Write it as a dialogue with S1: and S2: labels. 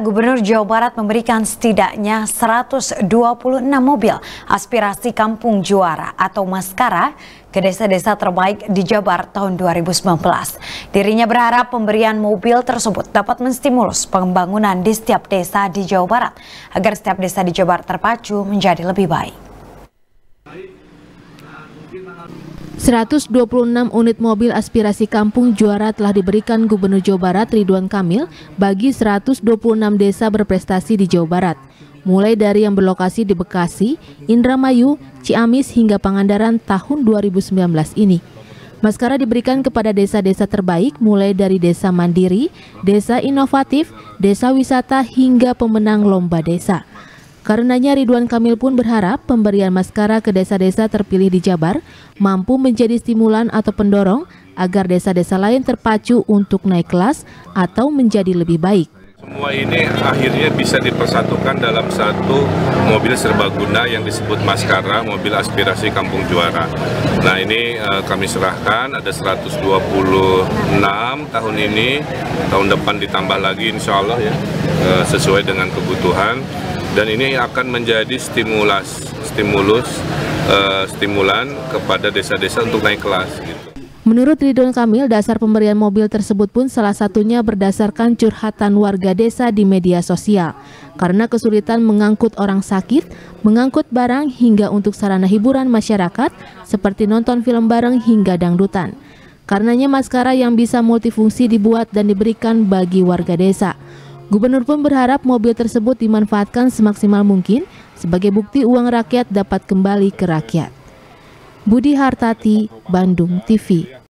S1: Gubernur Jawa Barat memberikan setidaknya 126 mobil aspirasi kampung juara atau maskara ke desa-desa terbaik di Jabar tahun 2019. Dirinya berharap pemberian mobil tersebut dapat menstimulus pembangunan di setiap desa di Jawa Barat agar setiap desa di Jabar terpacu menjadi lebih baik.
S2: 126 unit mobil aspirasi kampung juara telah diberikan Gubernur Jawa Barat Ridwan Kamil bagi 126 desa berprestasi di Jawa Barat. Mulai dari yang berlokasi di Bekasi, Indramayu, Ciamis hingga Pangandaran tahun 2019 ini. Maskara diberikan kepada desa-desa terbaik mulai dari desa mandiri, desa inovatif, desa wisata hingga pemenang lomba desa. Karenanya Ridwan Kamil pun berharap pemberian maskara ke desa-desa terpilih di Jabar mampu menjadi stimulan atau pendorong agar desa-desa lain terpacu untuk naik kelas atau menjadi lebih baik.
S3: Semua ini akhirnya bisa dipersatukan dalam satu mobil serbaguna yang disebut Maskara, mobil aspirasi Kampung Juara. Nah ini uh, kami serahkan ada 126 tahun ini, tahun depan ditambah lagi insya Allah ya, uh, sesuai dengan kebutuhan dan ini akan menjadi stimulus stimulus uh, stimulan kepada desa-desa untuk naik kelas gitu.
S2: Menurut Ridwan Kamil, dasar pemberian mobil tersebut pun salah satunya berdasarkan curhatan warga desa di media sosial. Karena kesulitan mengangkut orang sakit, mengangkut barang hingga untuk sarana hiburan masyarakat seperti nonton film bareng hingga dangdutan. Karenanya maskara yang bisa multifungsi dibuat dan diberikan bagi warga desa. Gubernur pun berharap mobil tersebut dimanfaatkan semaksimal mungkin sebagai bukti uang rakyat dapat kembali ke rakyat. Budi Hartati, Bandung TV